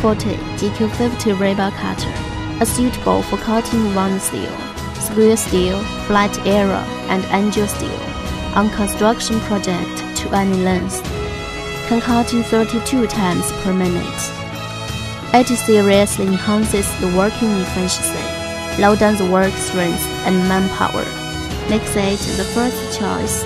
40 GQ50 rebar cutter, are suitable for cutting round steel, square steel, flat area, and angle steel on construction project to any length. Can cut in 32 times per minute. It seriously enhances the working efficiency, low down the work strength and manpower, makes it the first choice